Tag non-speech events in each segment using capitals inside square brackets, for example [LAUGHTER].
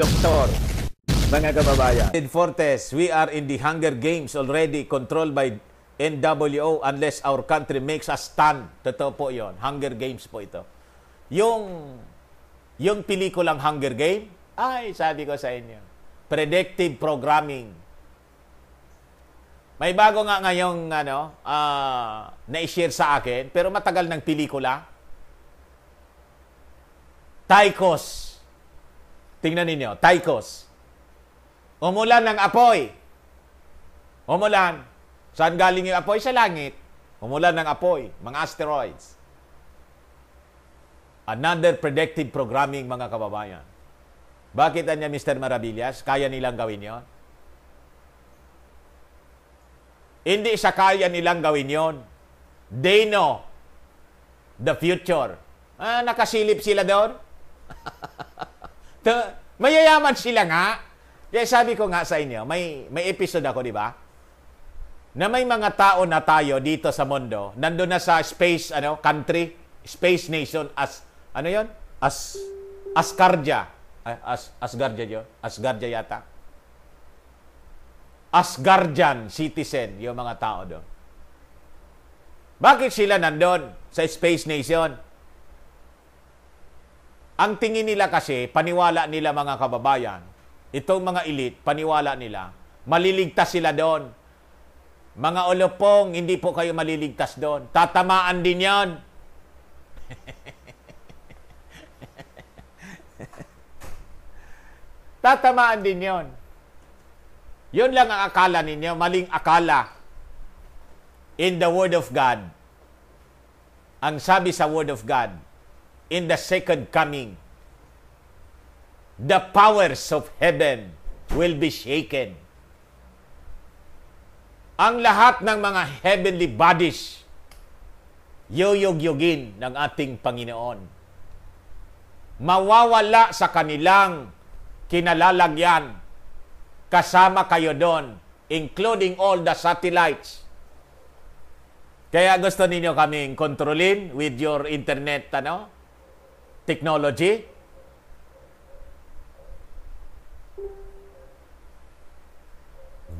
doktor. Mga kababayan. Fortes, we are in the Hunger Games already controlled by NWO unless our country makes a stand. Totoo po yon. Hunger Games po ito. Yung, yung pelikulang Hunger Game, ay, sabi ko sa inyo, predictive programming. May bago nga ngayong ano, uh, na-share sa akin, pero matagal ng pelikula. Taikos. Tingnan ninyo, Taikos. Umulan ng apoy. Umulan. Saan galing yung apoy? Sa langit. Umulan ng apoy, mga asteroids. Another predictive programming, mga kababayan. Bakit niya, Mr. Maravillas? Kaya nilang gawin yon? Hindi sa kaya nilang gawin yon. They know the future. Ah, nakasilip sila doon. [LAUGHS] Mayayaman sila nga. Kaya sabi ko nga sa inyo, may, may episode ako, di ba? Na may mga tao na tayo dito sa mundo, nandun na sa space, ano, country, space nation, as, ano yon As, Asgardia. As, Asgardia yun? Asgardia yata. Asgardian citizen, yung mga tao doon. Bakit sila nandun sa space nation? Ang tingin nila kasi, paniwala nila mga kababayan, itong mga elite, paniwala nila, maliligtas sila doon. Mga ulupong, hindi po kayo maliligtas doon. Tatamaan din yan. [LAUGHS] Tatamaan din yon. Yun lang ang akala ninyo, maling akala. In the Word of God, ang sabi sa Word of God, in the second coming, the powers of heaven will be shaken. Ang lahat ng mga heavenly bodies, yoyogyugin ng ating Panginoon. Mawawala sa kanilang kinalalagyan. Kasama kayo doon, including all the satellites. Kaya gusto ninyo kaming kontrolin with your internet ano, technology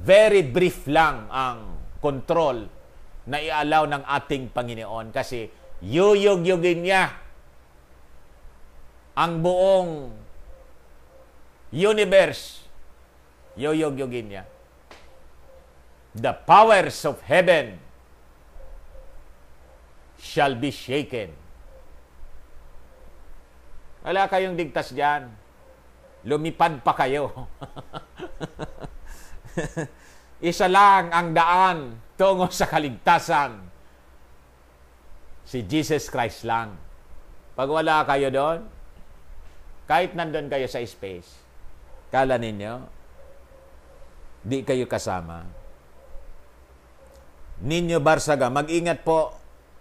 very brief lang ang control na ialaw ng ating Panginoon kasi yuyug-yugin niya ang buong universe. Yuyug-yugin niya. The powers of heaven shall be shaken. Wala kayong digtas dyan. Lumipad pa kayo. [LAUGHS] Isa lang ang daan tungo sa kaligtasan. Si Jesus Christ lang. Pag wala kayo doon, kahit nandun kayo sa space, kala ninyo, di kayo kasama. Ninyo Barsaga, mag-ingat po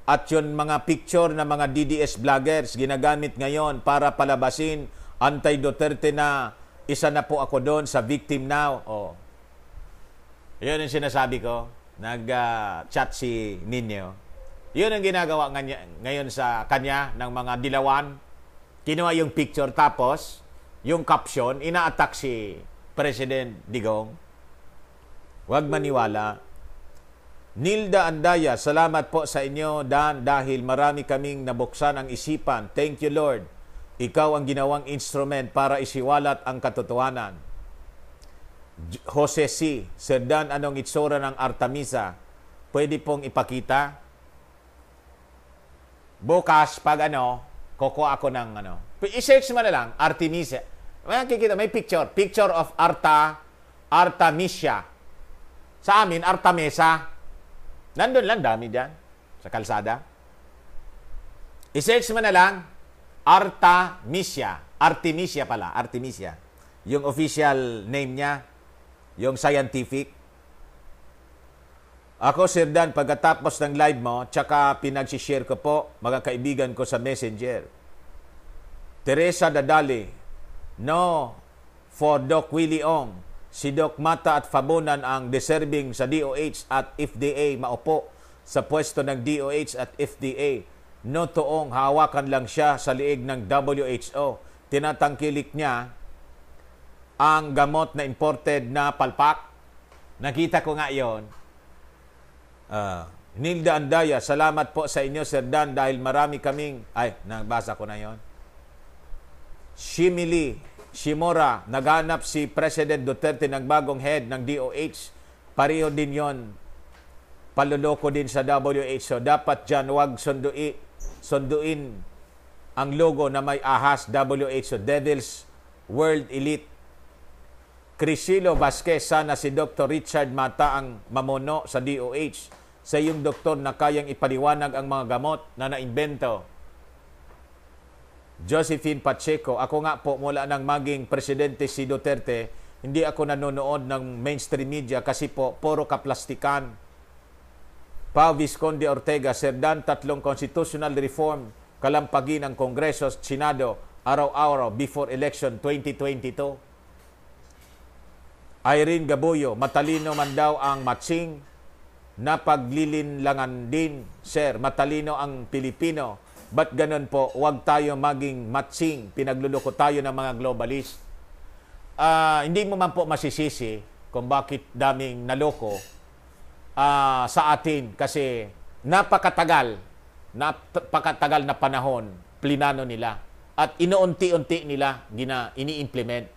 at yun mga picture ng mga DDS vloggers ginagamit ngayon para palabasin anti-Duterte na isa na po ako doon sa victim now. Oh, yun ang sinasabi ko. Nag-chat uh, si Ninyo. Yun ang ginagawa ngayon sa kanya ng mga dilawan. Kinuha yung picture tapos yung caption, ina-attack si President Digong. Huwag maniwala. Nilda Andaya, salamat po sa inyo, Dan, dahil marami kaming nabuksan ang isipan. Thank you, Lord. Ikaw ang ginawang instrument para isiwalat ang katotohanan. Jose C. Sir Dan, anong itsura ng Artemisa? Pwede pong ipakita? Bukas, pag ano, kukuha ako ng ano. I-search mo na lang, Artemisa. May kikita, may picture. Picture of Arta, Artemisia. Sa amin, Artemesa. Nandun lang, dami dyan. Sa kalsada. I-search mo na lang, Artemisia. Artemisia pala, Artemisia. Yung official name niya, yung scientific. Ako, Sir Dan, pagkatapos ng live mo, tsaka pinag-share ko po, mga kaibigan ko sa messenger. Teresa Dadali, no for Doc Willie Ong. Si Doc Mata at Fabunan ang deserving sa DOH at FDA maupo sa pwesto ng DOH at FDA. No toong hawakan lang siya sa liig ng WHO. Tinatangkilik niya ang gamot na imported na palpak. Nakita ko nga yon. Uh, Nilda Andaya, salamat po sa inyo, Sir Dan, dahil marami kaming... Ay, nabasa ko na yon. Shimili, Shimora, naghanap si President Duterte ng bagong head ng DOH. Pareho din yon paluloko din sa WHO. Dapat dyan wag sundui, sunduin ang logo na may ahas WHO, Devil's World Elite. Crisilo Vasquez, sana si Dr. Richard Mata ang mamuno sa DOH sa iyong doktor na kayang ipaliwanag ang mga gamot na naimbento. Josephine Pacheco, ako nga po mula nang maging presidente si Duterte, hindi ako nanonood ng mainstream media kasi po puro kaplastikan. Pao Visconde Ortega, Serdan, tatlong constitutional reform, kalampagin ng Kongreso Senado araw-araw before election 2022. Irene Gabuyo, matalino man daw ang matching na paglilinlangan din, sir. Matalino ang Pilipino. Ba't ganun po? Huwag tayo maging matching. Pinagluloko tayo ng mga globalist. Uh, hindi mo man po masisisi kung bakit daming naloko uh, sa atin kasi napakatagal, napakatagal na panahon plinano nila at inuunti-unti nila gina ini-implement.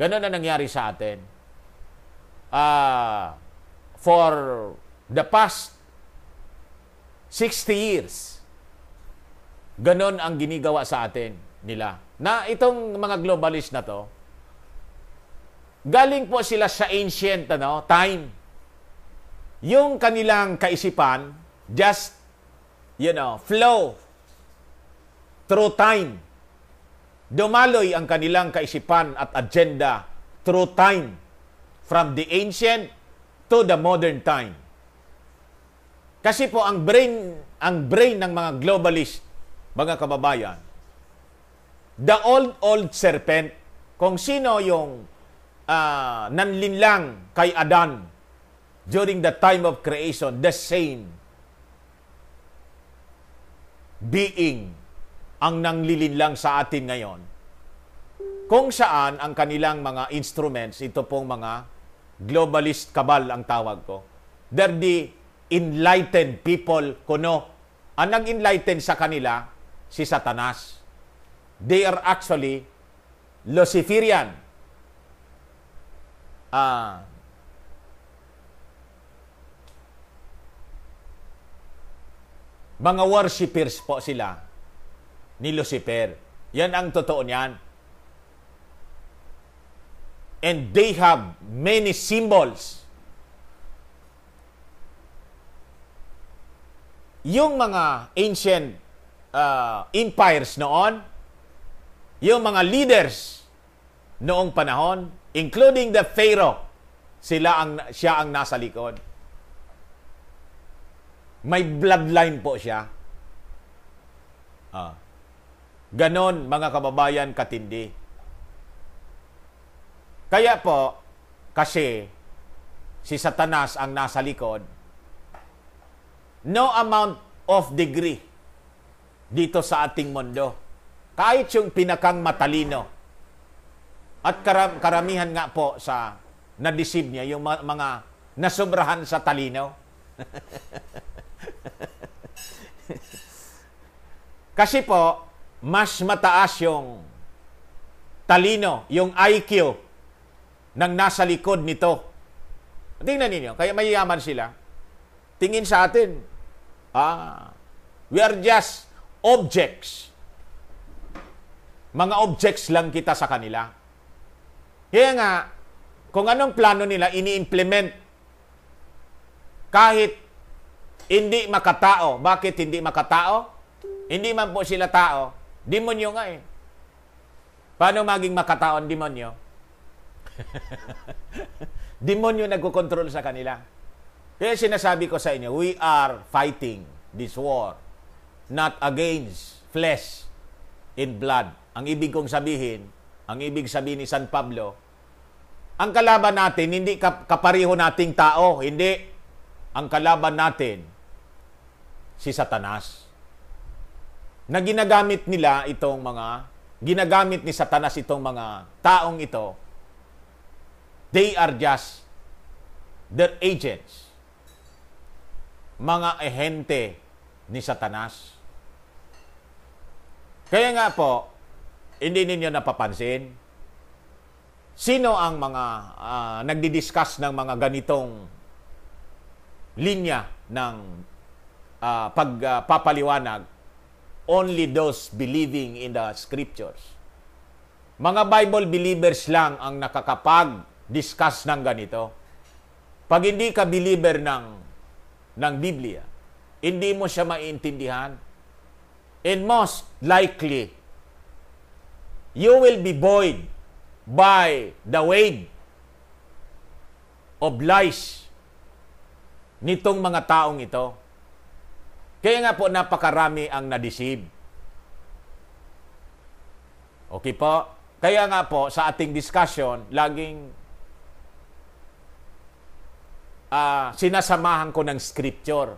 Ganun na nangyari sa atin. Uh, for the past 60 years. Ganon ang ginigawa sa atin nila. Na itong mga globalist na to, galing po sila sa ancient ano, time. Yung kanilang kaisipan, just, you know, flow through time. Dumaloy ang kanilang kaisipan at agenda through time. From the ancient to the modern time. Kasi po ang brain ang brain ng mga globalist, mga kababayan, the old old serpent, kung sino yung uh, nanlinlang kay Adan during the time of creation, the same being ang nanglilinlang sa atin ngayon. Kung saan ang kanilang mga instruments, ito pong mga globalist kabal ang tawag ko. They're the enlightened people kuno. Ang nag-enlighten sa kanila, si Satanas. They are actually Luciferian. Ah, mga worshippers po sila ni Lucifer. Yan ang totoo niyan. and they have many symbols. Yung mga ancient uh, empires noon, yung mga leaders noong panahon, including the Pharaoh, sila ang siya ang nasa likod. May bloodline po siya. Ah. Ganon mga kababayan katindi. Kaya po, kasi si Satanas ang nasa likod, no amount of degree dito sa ating mundo, kahit yung pinakang matalino, at karam- karamihan nga po sa na-deceive niya, yung ma- mga nasobrahan sa talino. [LAUGHS] Kasi po, mas mataas yung talino, yung IQ ng nasa likod nito. Tingnan ninyo, kaya mayayaman sila. Tingin sa atin, ah, we are just objects. Mga objects lang kita sa kanila. Kaya nga, kung anong plano nila, ini-implement kahit hindi makatao. Bakit hindi makatao? Hindi man po sila tao. Demonyo nga eh. Paano maging makatao ang demonyo? [LAUGHS] Demonyo nagkokontrol sa kanila. Kaya sinasabi ko sa inyo, we are fighting this war not against flesh and blood. Ang ibig kong sabihin, ang ibig sabihin ni San Pablo, ang kalaban natin, hindi kapareho nating tao, hindi. ang kalaban natin si Satanas. Na ginagamit nila itong mga ginagamit ni Satanas itong mga taong ito. They are just their agents. Mga ehente ni Satanas. Kaya nga po, hindi ninyo napapansin, sino ang mga uh, nagdi-discuss ng mga ganitong linya ng uh, pagpapaliwanag? Uh, Only those believing in the scriptures. Mga Bible believers lang ang nakakapag-discuss ng ganito. Pag hindi ka believer ng, ng Biblia, hindi mo siya maintindihan. And most likely, you will be buoyed by the wave of lies nitong mga taong ito. Kaya nga po napakarami ang na-deceive. Okay po? Kaya nga po sa ating discussion, laging uh, sinasamahan ko ng scripture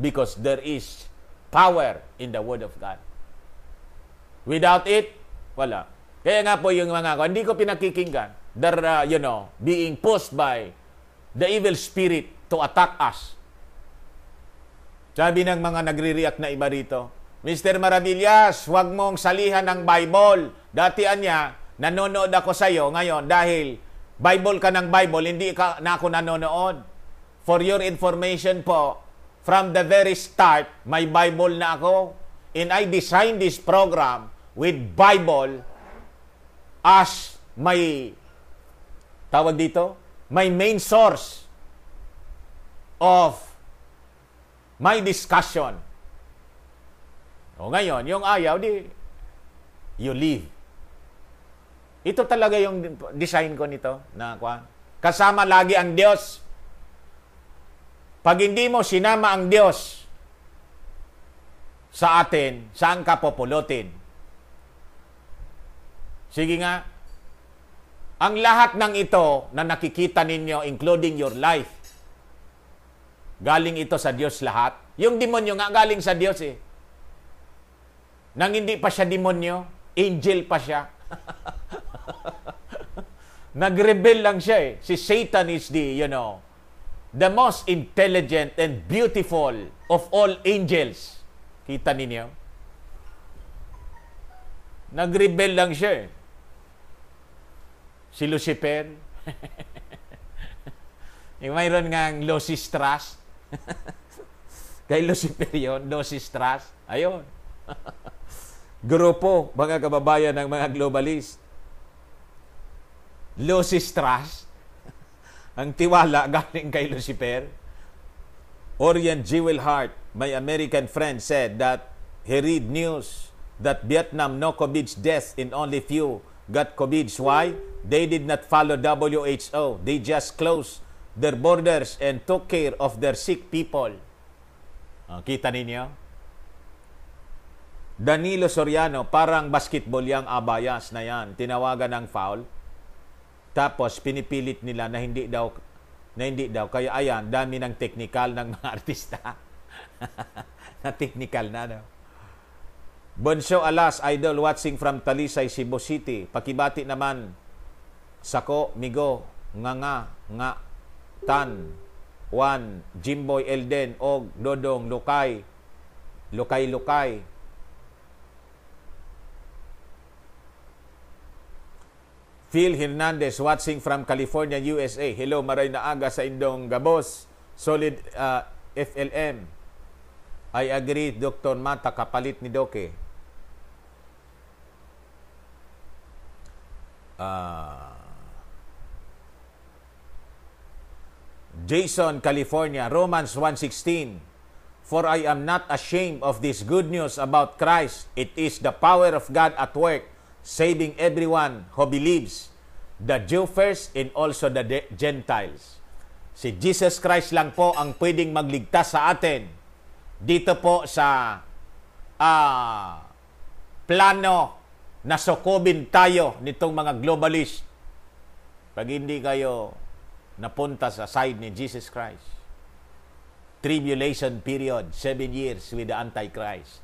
because there is power in the Word of God. Without it, wala. Kaya nga po yung mga hindi ko pinakikinggan. They're, uh, you know, being pushed by the evil spirit to attack us. Sabi ng mga nagre-react na iba rito, Mr. Maravillas, huwag mong salihan ng Bible. Dati anya, nanonood ako sa iyo ngayon dahil Bible ka ng Bible, hindi ka na ako nanonood. For your information po, from the very start, may Bible na ako. And I designed this program with Bible as my tawag dito, my main source of my discussion. O ngayon, yung ayaw, di, you leave. Ito talaga yung design ko nito na. Kasama lagi ang Diyos. Pag hindi mo sinama ang Diyos sa atin, saan ka populutin? Sige nga. Ang lahat ng ito na nakikita ninyo, including your life, galing ito sa Diyos lahat. Yung demonyo nga galing sa Diyos eh. Nang hindi pa siya demonyo, angel pa siya. [LAUGHS] Nag-rebel lang siya eh. Si Satan is the, you know, the most intelligent and beautiful of all angels. Kita ninyo? Nag-rebel lang siya eh. Si Lucifer. yung [LAUGHS] mayroon nga ang Losistras. [LAUGHS] Kay Lucifer yun, Losistras. Ayun. [LAUGHS] Grupo, mga kababayan ng mga globalist. Losistras ang tiwala [LAUGHS] galing kay Lucifer. Orient Jewel Hart, my American friend, said that he read news that Vietnam no COVID's death in only few got COVID's. Why? They did not follow WHO. They just closed their borders and took care of their sick people. Uh, kita ninyo? Danilo Soriano, parang basketball yang abayas na yan. Tinawagan ng foul tapos pinipilit nila na hindi daw na hindi daw kaya ayan dami ng technical ng mga [LAUGHS] artista. na technical na no. Bonso Alas, idol watching from Talisay, Cebu City. Pakibati naman Sako, Migo, nga nga, nga, Tan, Juan, Jimboy Elden, Og, Dodong, Lukay, Lukay, Lukay, Phil Hernandez watching from California, USA. Hello, maray na aga sa indong gabos. Solid uh, FLM. I agree, Dr. Mata, kapalit ni Doke. Uh, Jason, California, Romans 1.16 For I am not ashamed of this good news about Christ. It is the power of God at work saving everyone who believes, the Jew first and also the Gentiles. Si Jesus Christ lang po ang pwedeng magligtas sa atin dito po sa uh, plano na sukubin tayo nitong mga globalist pag hindi kayo napunta sa side ni Jesus Christ. tribulation period, seven years with the Antichrist.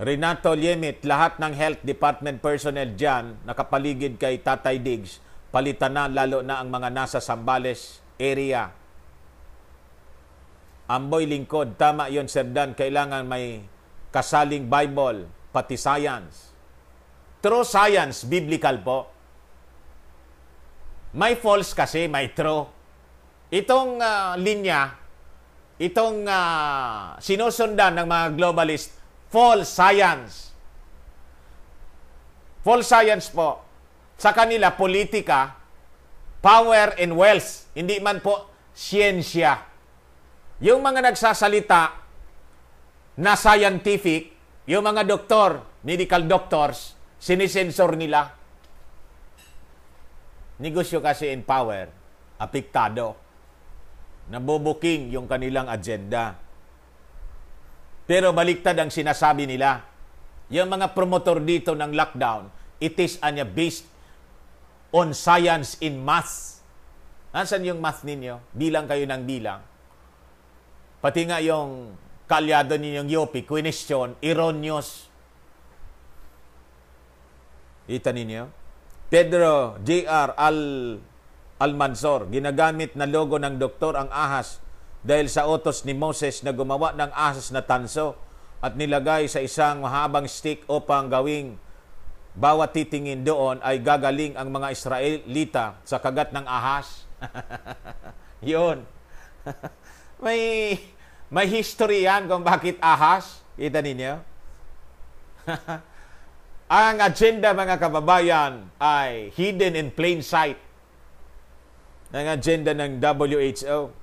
Renato Liemit, lahat ng health department personnel dyan, nakapaligid kay Tatay Diggs, palitan na lalo na ang mga nasa Sambales area. Amboy lingkod, tama yon Sir Dan, kailangan may kasaling Bible, pati science. True science, biblical po. May false kasi, may true. Itong uh, linya, itong uh, sinusundan ng mga globalist, false science. False science po. Sa kanila, politika, power and wealth. Hindi man po siyensya. Yung mga nagsasalita na scientific, yung mga doktor, medical doctors, sinisensor nila. Negosyo kasi in power, apektado. Nabubuking yung kanilang agenda. Pero baliktad ang sinasabi nila. Yung mga promotor dito ng lockdown, it is anya based on science in math. Nasaan yung math ninyo? Bilang kayo ng bilang. Pati nga yung kalyado ninyong Yopi, question, erroneous. Ita ninyo? Pedro J.R. Al Almansor, ginagamit na logo ng doktor ang ahas dahil sa utos ni Moses na gumawa ng ahas na tanso at nilagay sa isang mahabang stick upang gawing bawat titingin doon ay gagaling ang mga Israelita sa kagat ng ahas. [LAUGHS] Yun. [LAUGHS] may may history yan kung bakit ahas. Kita ninyo? [LAUGHS] ang agenda mga kababayan ay hidden in plain sight. Ang agenda ng WHO.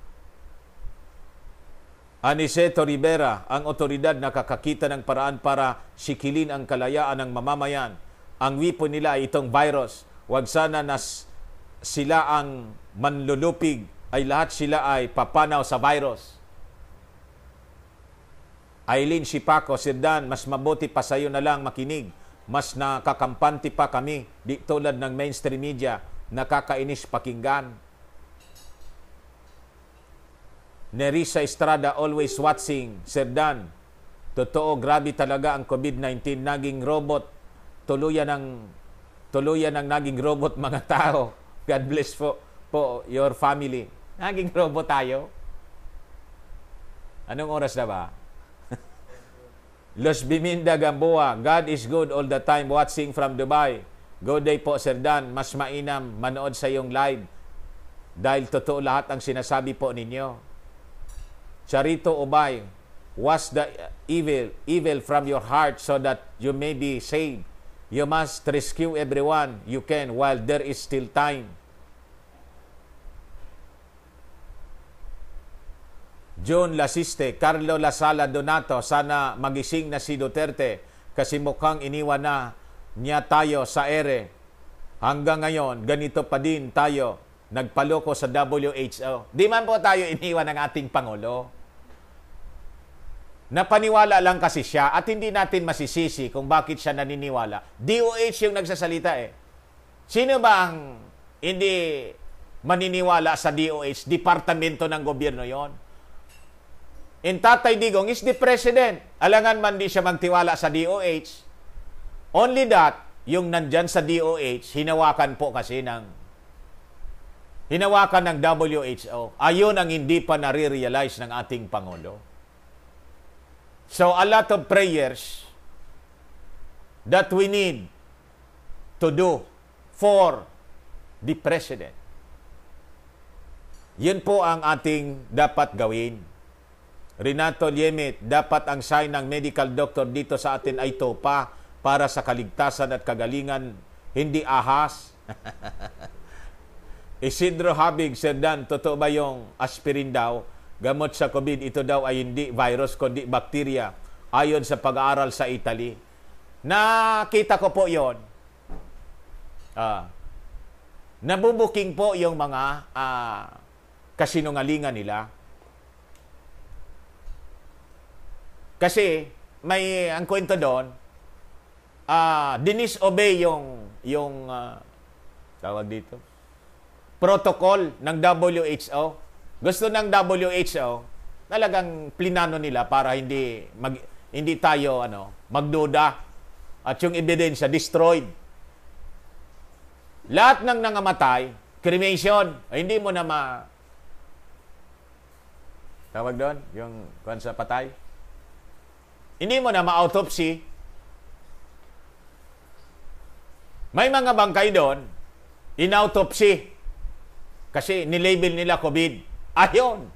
Aniceto Rivera, ang otoridad nakakakita ng paraan para sikilin ang kalayaan ng mamamayan. Ang wipo nila ay itong virus. Huwag sana nas sila ang manlulupig ay lahat sila ay papanaw sa virus. Aileen Sipaco, Sir Dan, mas mabuti pa sa iyo na lang makinig. Mas nakakampante pa kami, di tulad ng mainstream media, nakakainis pakinggan. Nerissa Estrada always watching. Sir Dan, totoo, grabe talaga ang COVID-19. Naging robot. Tuluyan ng, tuluyan ng naging robot mga [LAUGHS] tao. God bless po, po your family. Naging robot tayo. Anong oras na ba? [LAUGHS] Los Biminda Gamboa, God is good all the time watching from Dubai. Good day po, Sir Dan. Mas mainam manood sa iyong live dahil totoo lahat ang sinasabi po ninyo. Charito Ubay, was the evil, evil from your heart so that you may be saved. You must rescue everyone you can while there is still time. John Lasiste, Carlo Lasala Donato, sana magising na si Duterte kasi mukhang iniwan na niya tayo sa ere. Hanggang ngayon, ganito pa din tayo nagpaloko sa WHO. Di man po tayo iniwan ng ating Pangulo. Napaniwala lang kasi siya at hindi natin masisisi kung bakit siya naniniwala. DOH yung nagsasalita eh. Sino ba ang hindi maniniwala sa DOH? Departamento ng gobyerno yon. In Tatay Digong is the president. Alangan man di siya magtiwala sa DOH. Only that, yung nandyan sa DOH, hinawakan po kasi ng hinawakan ng WHO. Ayun ang hindi pa nare-realize ng ating Pangulo. So a lot of prayers that we need to do for the President. Yun po ang ating dapat gawin. Renato Liemit, dapat ang sign ng medical doctor dito sa atin ay topa para sa kaligtasan at kagalingan, hindi ahas. [LAUGHS] Isidro Habig, Sir Dan, totoo ba yung aspirin daw? Gamot sa COVID, ito daw ay hindi virus, kundi bakterya, ayon sa pag-aaral sa Italy. Nakita ko po yon. Ah, nabubuking po yung mga ah, kasinungalingan nila. Kasi may ang kwento doon, ah, dinisobey yung yung uh, tawag dito, protocol ng WHO. Gusto ng WHO, talagang plinano nila para hindi mag, hindi tayo ano, magduda at yung ebidensya destroyed. Lahat ng nangamatay, cremation, ay hindi mo na ma Tawag doon, yung kung sa patay. Hindi mo na ma-autopsy. May mga bangkay doon, in-autopsy. Kasi nilabel nila COVID. Ayon,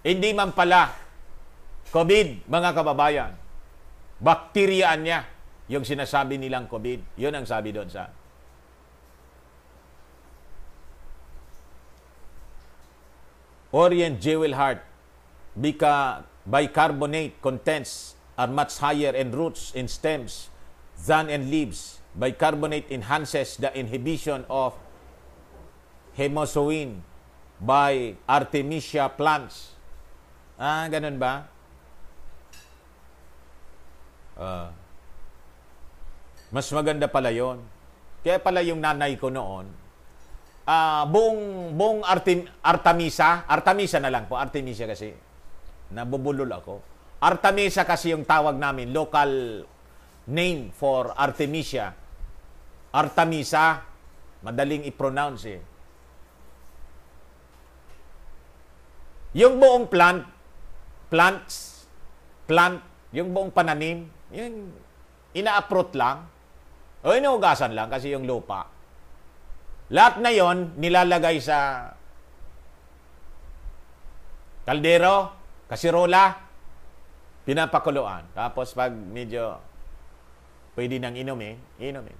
hindi man pala COVID, mga kababayan. Bakteryaan niya yung sinasabi nilang COVID. Yun ang sabi doon sa Orient Jewel Heart Bica, bicarbonate contents are much higher in roots in stems than in leaves. Bicarbonate enhances the inhibition of hemozoin by Artemisia plants. Ah, ganun ba? Uh, mas maganda pala yon. Kaya pala yung nanay ko noon, uh, buong, buong Artem, Artemisa, Artemisa na lang po, Artemisia kasi, Nabubulol ako. Artemisa kasi yung tawag namin, local name for Artemisia. Artemisa, madaling i-pronounce eh. Yung buong plant, plants, plant, yung buong pananim, yung ina-uproot lang, o inuugasan lang kasi yung lupa. Lahat na yon nilalagay sa kaldero, kasirola, pinapakuluan. Tapos pag medyo pwede nang inumin, inumin.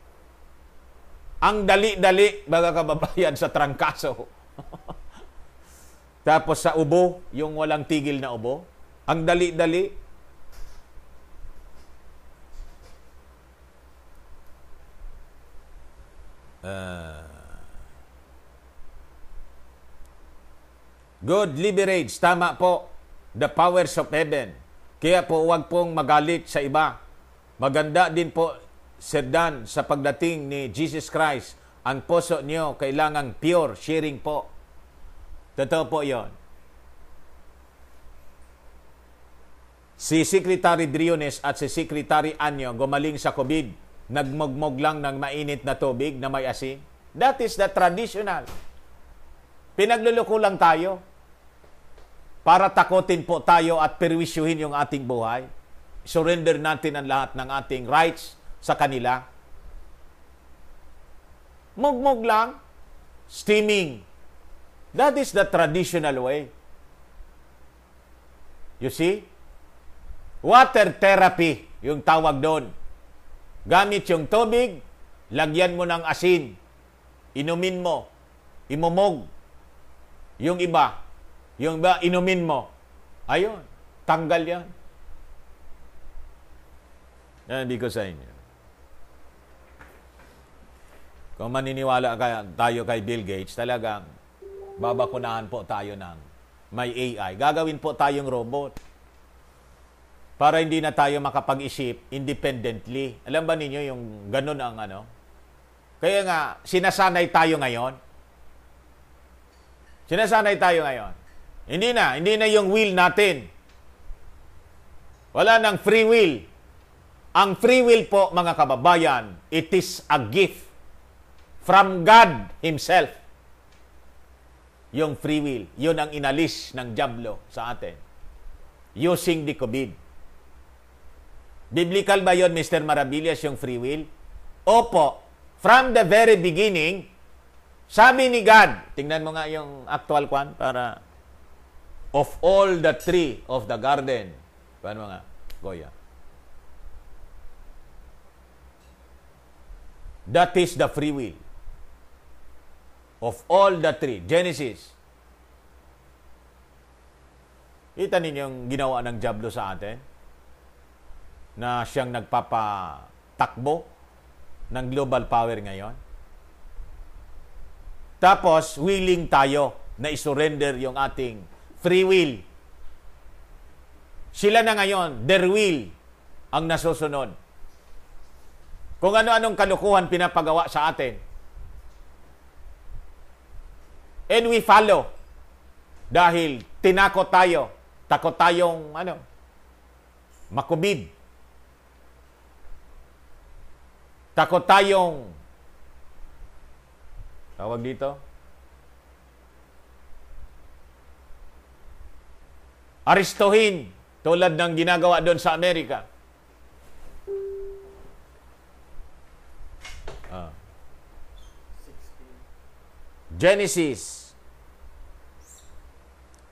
Ang dali-dali, mga kababayan, sa trangkaso. [LAUGHS] Tapos sa ubo, yung walang tigil na ubo. Ang dali-dali. Uh, good leverage. Tama po the powers of heaven. Kaya po huwag pong magalit sa iba. Maganda din po, Sir Dan, sa pagdating ni Jesus Christ, ang puso niyo kailangang pure, sharing po. Totoo po yon. Si Secretary Briones at si Secretary Anyo gumaling sa COVID. Nagmugmog lang ng mainit na tubig na may asin. That is the traditional. Pinagluluko lang tayo para takotin po tayo at perwisyuhin yung ating buhay. Surrender natin ang lahat ng ating rights sa kanila. Mugmog lang, steaming. That is the traditional way. You see? Water therapy, yung tawag doon. Gamit yung tubig, lagyan mo ng asin, inumin mo, imumog. Yung iba, yung ba, inumin mo. Ayun, tanggal yan. Yan, hindi ko sa inyo. Kung maniniwala tayo kay Bill Gates, talagang babakunahan po tayo ng may AI. Gagawin po tayong robot para hindi na tayo makapag-isip independently. Alam ba ninyo yung ganun ang ano? Kaya nga, sinasanay tayo ngayon. Sinasanay tayo ngayon. Hindi na. Hindi na yung will natin. Wala nang free will. Ang free will po, mga kababayan, it is a gift from God Himself. Yung free will. Yun ang inalis ng Diablo sa atin. Using the COVID. Biblical ba yon Mr. Maravillas, yung free will? Opo. From the very beginning, sabi ni God, tingnan mo nga yung actual kwan para of all the tree of the garden. Paano mga Goya? That is the free will. Of all the tree. Genesis. Kita ninyo yung ginawa ng Diablo sa atin? Na siyang nagpapatakbo ng global power ngayon? Tapos, willing tayo na isurrender yung ating free will. Sila na ngayon, their will, ang nasusunod. Kung ano-anong kalukuhan pinapagawa sa atin. And we follow. Dahil tinakot tayo. Takot tayong, ano, makubid. Takot tayong, tawag dito, aristohin tulad ng ginagawa doon sa Amerika. Ah. Genesis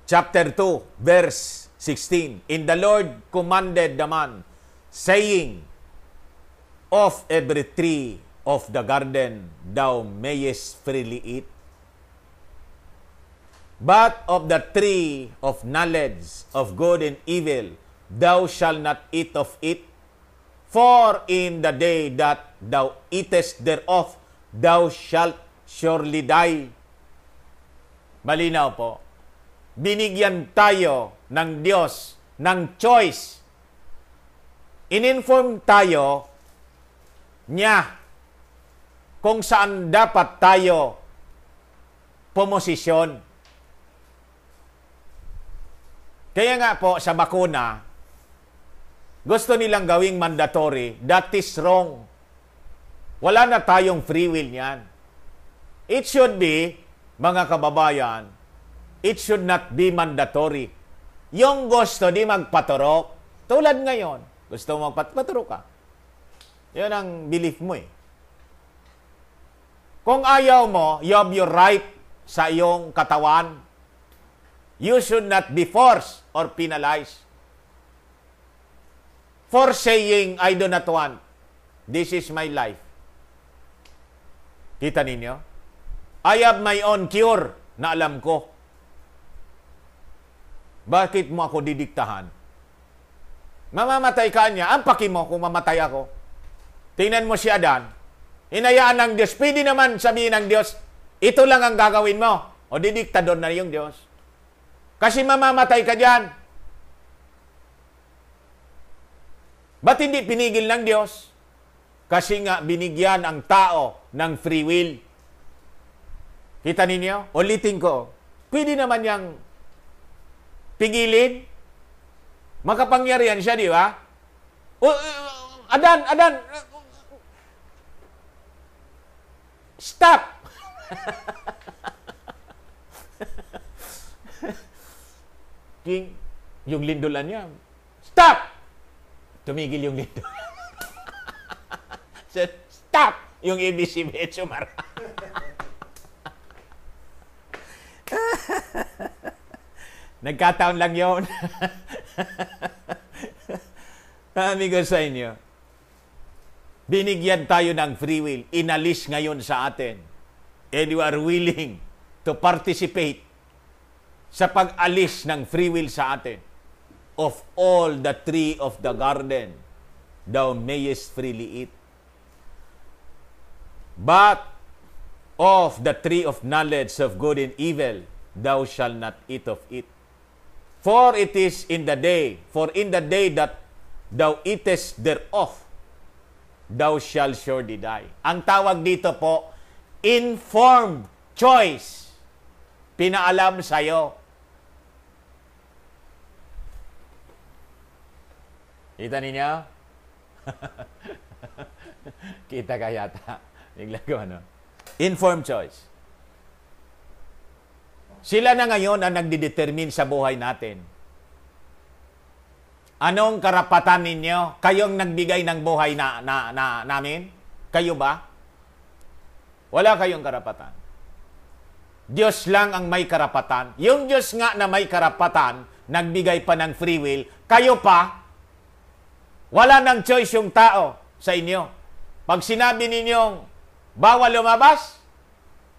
chapter 2 verse 16 In the Lord commanded the man saying of every tree of the garden thou mayest freely eat But of the tree of knowledge of good and evil, thou shalt not eat of it. For in the day that thou eatest thereof, thou shalt surely die. Malinaw po. Binigyan tayo ng Diyos ng choice. Ininform tayo niya kung saan dapat tayo pumosisyon. Kaya nga po sa bakuna, gusto nilang gawing mandatory. That is wrong. Wala na tayong free will niyan. It should be, mga kababayan, it should not be mandatory. Yung gusto di magpaturok, tulad ngayon, gusto mo magpaturok ka. Yan ang belief mo eh. Kung ayaw mo, you have your right sa iyong katawan, you should not be forced or penalized for saying, I do not want. This is my life. Kita ninyo? I have my own cure na alam ko. Bakit mo ako didiktahan? Mamamatay ka niya. Ang paki mo kung mamatay ako. Tingnan mo si Adan. Hinayaan ng Diyos. Pwede naman sabihin ng Diyos, ito lang ang gagawin mo. O didiktador na yung Diyos. Kasi mamamatay ka dyan. Ba't hindi pinigil ng Diyos? Kasi nga binigyan ang tao ng free will. Kita ninyo? Ulitin ko. Pwede naman yang pigilin. Makapangyarihan siya, di ba? O, uh, Adan, Adan, stop! [LAUGHS] King, yung lindulan niya, stop! Tumigil yung. [LAUGHS] Said, stop! Yung ABC medyo [LAUGHS] Nagkataon lang yon. [LAUGHS] Amigo sa inyo, binigyan tayo ng free will. Inalis ngayon sa atin. And you are willing to participate sa pag-alis ng free will sa atin of all the tree of the garden thou mayest freely eat. But of the tree of knowledge of good and evil thou shalt not eat of it. For it is in the day, for in the day that thou eatest thereof, thou shalt surely die. Ang tawag dito po, informed choice. Pinaalam sa'yo. Kita ninyo? [LAUGHS] Kita ka yata. Bigla ko ano. Informed choice. Sila na ngayon ang nagdidetermine sa buhay natin. Anong karapatan ninyo? Kayong nagbigay ng buhay na, na, na namin? Kayo ba? Wala kayong karapatan. Diyos lang ang may karapatan. Yung Diyos nga na may karapatan, nagbigay pa ng free will, kayo pa, wala nang choice yung tao sa inyo. Pag sinabi ninyong bawal lumabas,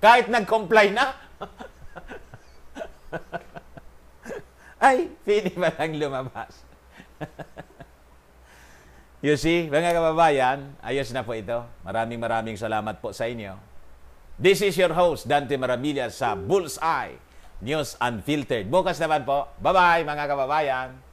kahit nag-comply na, [LAUGHS] [LAUGHS] ay, pwede ba lang lumabas? [LAUGHS] you see, mga kababayan, ayos na po ito. Maraming maraming salamat po sa inyo. This is your host, Dante Maramilla sa Bullseye News Unfiltered. Bukas naman po. Bye-bye, mga kababayan.